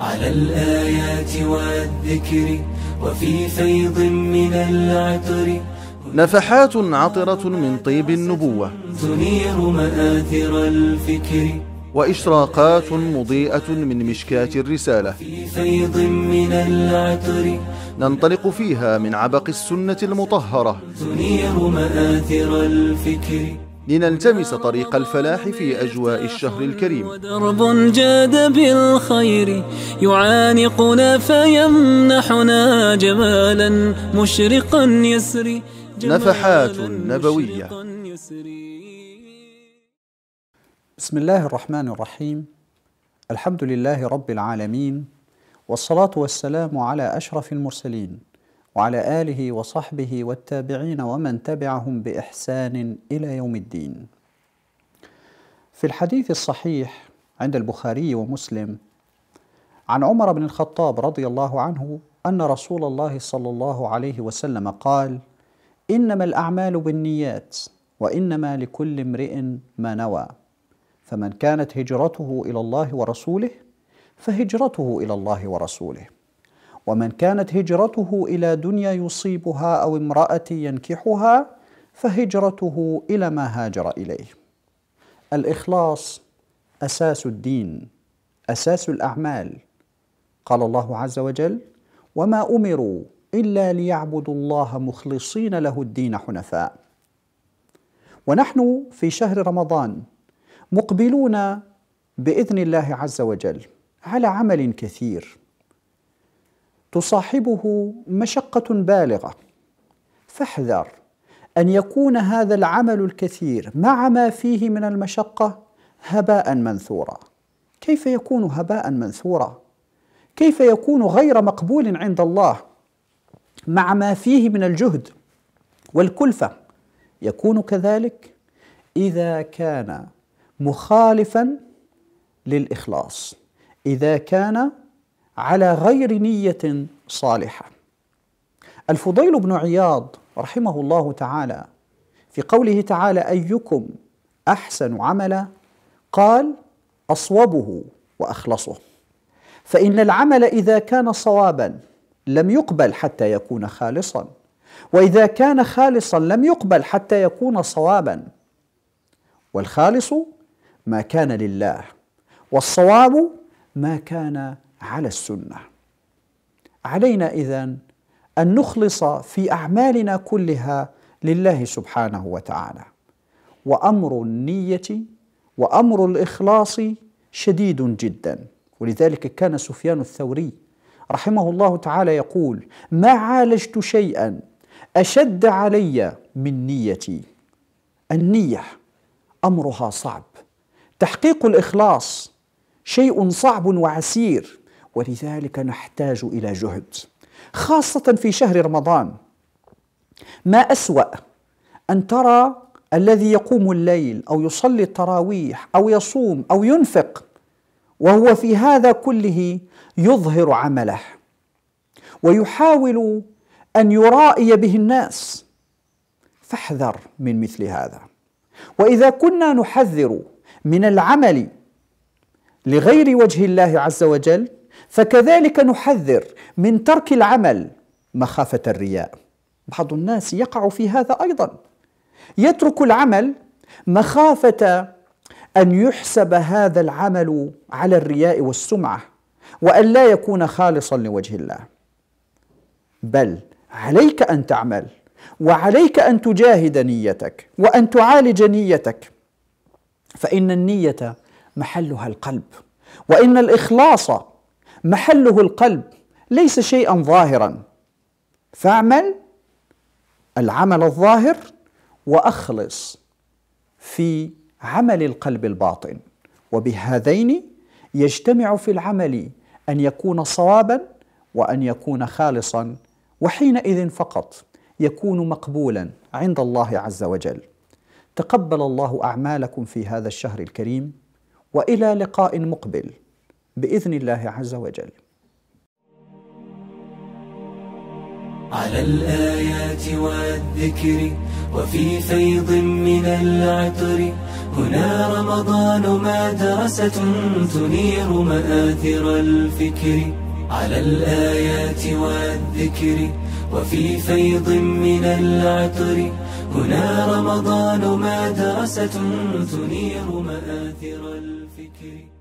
على الآيات والذكر وفي فيض من العطر. نفحات عطرة من طيب النبوة. تنير مآثر الفكر. وإشراقات مضيئة من مشكاة الرسالة. في فيض من العطر. ننطلق فيها من عبق السنة المطهرة. تنير مآثر الفكر. لنلتمس طريق الفلاح في أجواء الشهر الكريم. ودرب جاد بالخير يعانقنا فيمنحنا جمالا مشرقا يسري نفحات نبوية. بسم الله الرحمن الرحيم. الحمد لله رب العالمين والصلاة والسلام على أشرف المرسلين وعلى آله وصحبه والتابعين ومن تبعهم بإحسان إلى يوم الدين. في الحديث الصحيح عند البخاري ومسلم عن عمر بن الخطاب رضي الله عنه أن رسول الله صلى الله عليه وسلم قال: إنما الأعمال بالنيات وإنما لكل امرئ ما نوى. فمن كانت هجرته إلى الله ورسوله فهجرته إلى الله ورسوله ومن كانت هجرته إلى دنيا يصيبها أو امراه ينكحها فهجرته إلى ما هاجر إليه. الإخلاص أساس الدين أساس الأعمال قال الله عز وجل وما أمروا إلا ليعبدوا الله مخلصين له الدين حنفاء. ونحن في شهر رمضان مقبلون بإذن الله عز وجل على عمل كثير. تصاحبه مشقة بالغة. فاحذر أن يكون هذا العمل الكثير مع ما فيه من المشقة هباء منثورا. كيف يكون هباء منثورا؟ كيف يكون غير مقبول عند الله مع ما فيه من الجهد والكلفة؟ يكون كذلك إذا كان مخالفا للإخلاص إذا كان على غير نية صالحة. الفضيل بن عياض رحمه الله تعالى في قوله تعالى أيكم أحسن عملا؟ قال أصوبه وأخلصه. فإن العمل إذا كان صوابا لم يقبل حتى يكون خالصا وإذا كان خالصا لم يقبل حتى يكون صوابا والخالص ما كان لله والصواب ما كان على السنة. علينا إذن أن نخلص في أعمالنا كلها لله سبحانه وتعالى. وأمر النية وأمر الإخلاص شديد جدا. ولذلك كان سفيان الثوري رحمه الله تعالى يقول ما عالجت شيئا أشد علي من نيتي. النية أمرها صعب. تحقيق الإخلاص شيء صعب وعسير. ولذلك نحتاج إلى جهد خاصة في شهر رمضان. ما أسوأ أن ترى الذي يقوم الليل أو يصلي التراويح أو يصوم أو ينفق وهو في هذا كله يظهر عمله ويحاول أن يرائي به الناس. فاحذر من مثل هذا. وإذا كنا نحذر من العمل لغير وجه الله عز وجل فكذلك نحذر من ترك العمل مخافة الرياء. بعض الناس يقع في هذا أيضا. يترك العمل مخافة أن يحسب هذا العمل على الرياء والسمعة وأن لا يكون خالصا لوجه الله. بل عليك أن تعمل وعليك أن تجاهد نيتك وأن تعالج نيتك. فإن النية محلها القلب وإن الإخلاص محله القلب ليس شيئا ظاهرا. فاعمل العمل الظاهر وأخلص في عمل القلب الباطن. وبهذين يجتمع في العمل أن يكون صوابا وأن يكون خالصا وحينئذ فقط يكون مقبولا عند الله عز وجل. تقبل الله أعمالكم في هذا الشهر الكريم وإلى لقاء مقبل. بإذن الله عز وجل. على الآيات والذكر وفي فيض من العطر. هنا رمضان مدرسة تنير مآثر الفكر. على الآيات والذكر وفي فيض من العطر. هنا رمضان مدرسة تنير مآثر الفكر.